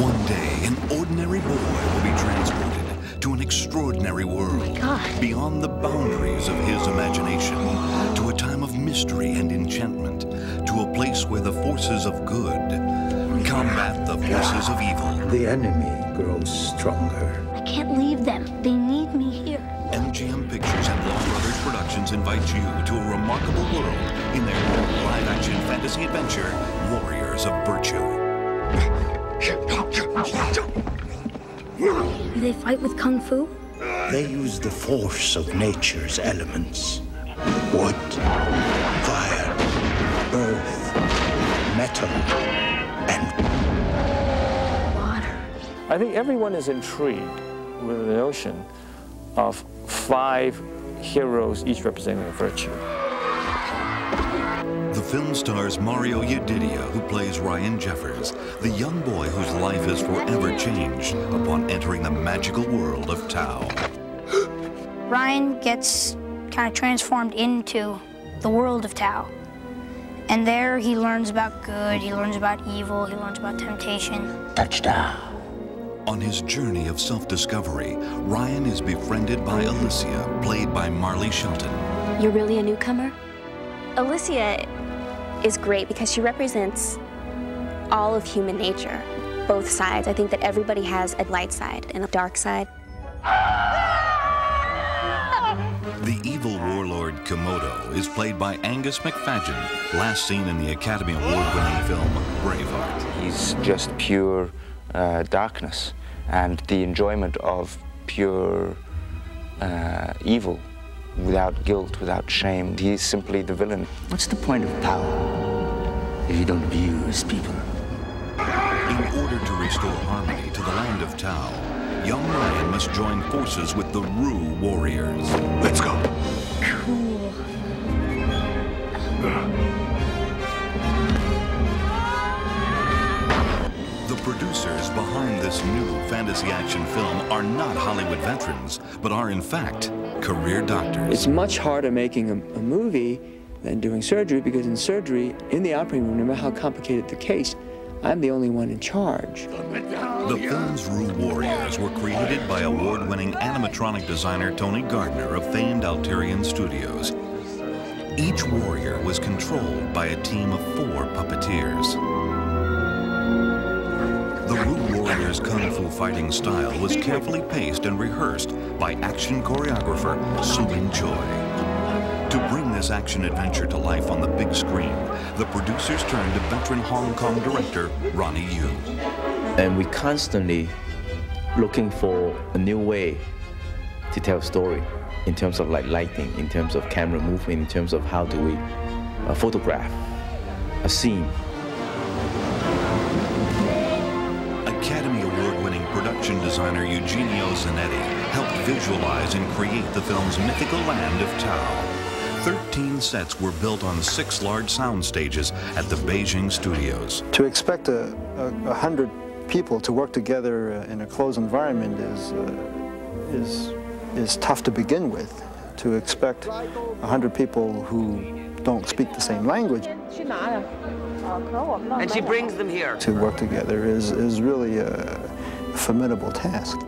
One day, an ordinary boy will be transported to an extraordinary world God. beyond the boundaries of his imagination, to a time of mystery and enchantment, to a place where the forces of good combat the forces of evil. The enemy grows stronger. I can't leave them. They need me here. MGM Pictures and Law Brothers Productions invite you to a remarkable world in their live-action fantasy adventure, Warriors of Virtue. Do they fight with kung fu? They use the force of nature's elements wood, fire, earth, metal, and Water. I think everyone is intrigued with the notion of five heroes, each representing a virtue. The film stars Mario Yedidia, who plays Ryan Jeffers, the young boy whose life is forever changed upon entering the magical world of Tao. Ryan gets kind of transformed into the world of Tao. And there he learns about good, he learns about evil, he learns about temptation. touchdown. On his journey of self-discovery, Ryan is befriended by Alicia, played by Marley Shelton. You're really a newcomer? Alicia is great because she represents all of human nature, both sides. I think that everybody has a light side and a dark side. The evil warlord Komodo is played by Angus Macfadyen, last seen in the Academy Award-winning film Braveheart. He's just pure uh, darkness and the enjoyment of pure uh, evil without guilt, without shame. He's simply the villain. What's the point of power if you don't abuse people? In order to restore harmony to the land of Tao, young Ryan must join forces with the Roo warriors. Let's go. Cool. The producers behind this new fantasy action film are not Hollywood veterans, but are in fact career doctors. It's much harder making a, a movie than doing surgery because in surgery, in the operating room, no matter how complicated the case, I'm the only one in charge. The film's Roo Warriors were created by award-winning animatronic designer Tony Gardner of famed Alterian Studios. Each warrior was controlled by a team of four puppeteers. Warriors' kung fu fighting style was carefully paced and rehearsed by action choreographer Subin Choi. To bring this action adventure to life on the big screen, the producers turned to veteran Hong Kong director Ronnie Yu. and we constantly looking for a new way to tell a story in terms of like lighting, in terms of camera movement, in terms of how do we uh, photograph a scene. Academy Award-winning production designer Eugenio Zanetti helped visualize and create the film's mythical land of Tao. Thirteen sets were built on six large sound stages at the Beijing studios. To expect a, a, a hundred people to work together uh, in a closed environment is, uh, is, is tough to begin with. To expect a hundred people who don't speak the same language And she brings them here. to work together is, is really a formidable task.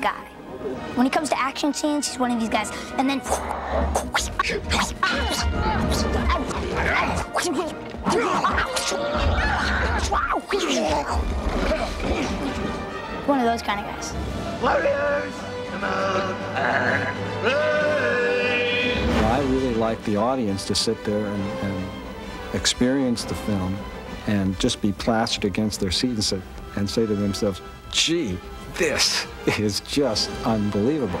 Guy. When it comes to action scenes, he's one of these guys. And then. One of those kind of guys. I really like the audience to sit there and, and experience the film and just be plastered against their seat and say, and say to themselves, gee, this is just unbelievable.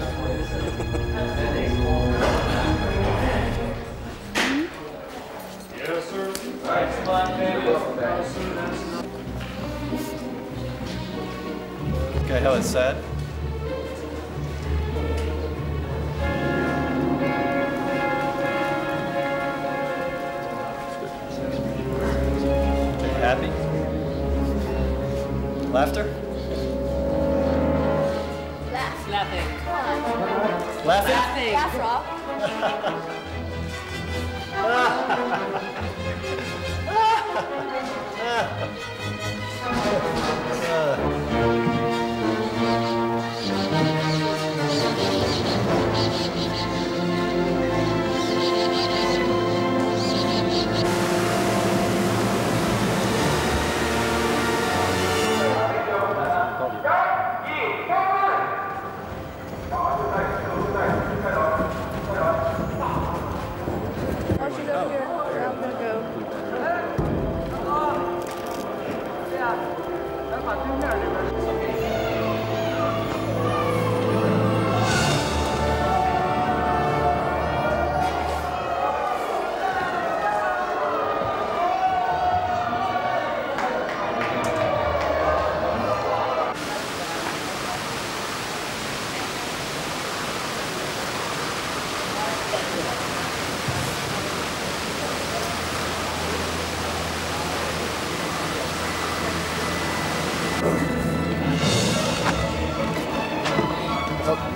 Okay, said. Happy? Laughter?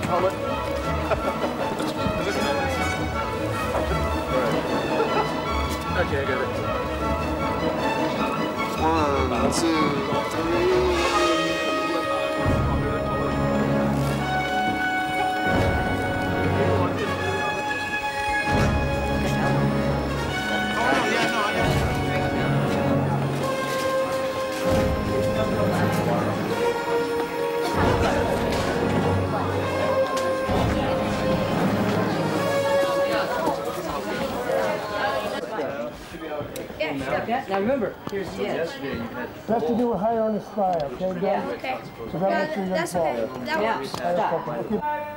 Okay, I got it. One, two, three. Remember, here's the end. Have to do with higher on the spine, okay? Yeah. Okay. So that makes sure you don't That's fall. okay. That Yeah. works. Stop.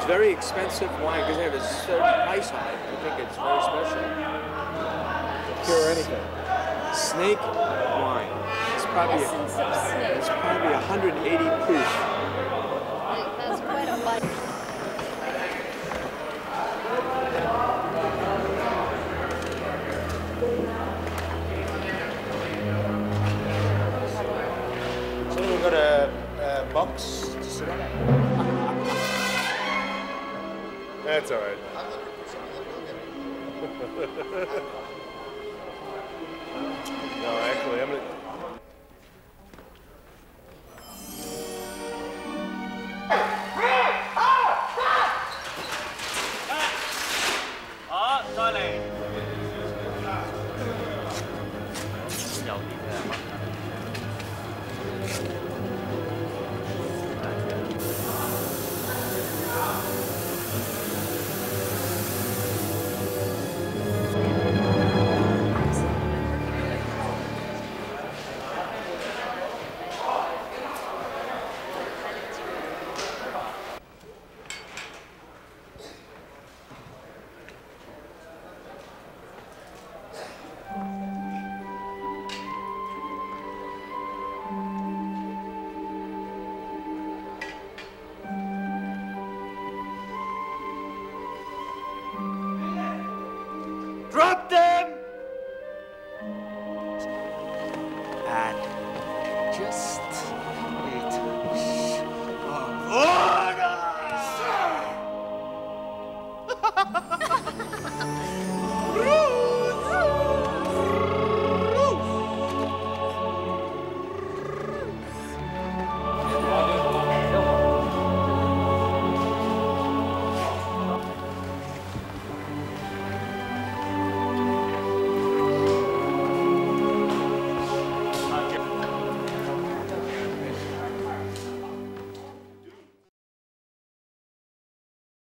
It's very expensive wine because they have a certain price on it. I think it's very special. Cure anything. Snake wine. It's probably Essence of snake. it's probably 180 proof. That's quite a bite. So we've got a, a box to. That's all right. no, actually, I'm gonna.